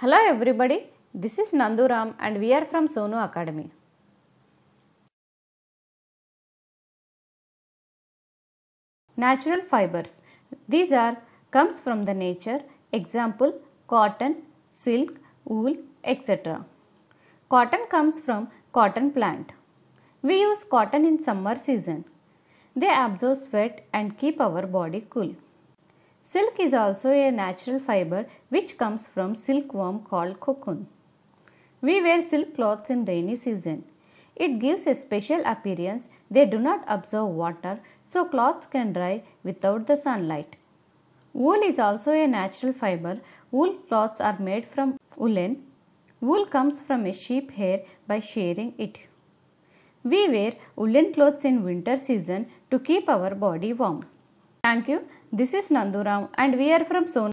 Hello everybody, this is Nanduram and we are from Sonu Academy. Natural fibers. These are comes from the nature. Example cotton, silk, wool, etc. Cotton comes from cotton plant. We use cotton in summer season. They absorb sweat and keep our body cool. Silk is also a natural fiber which comes from silkworm called cocoon. We wear silk clothes in rainy season. It gives a special appearance. They do not absorb water so clothes can dry without the sunlight. Wool is also a natural fiber. Wool cloths are made from woolen. Wool comes from a sheep hair by shearing it. We wear woolen clothes in winter season to keep our body warm. Thank you. This is Nanduram and we are from Son.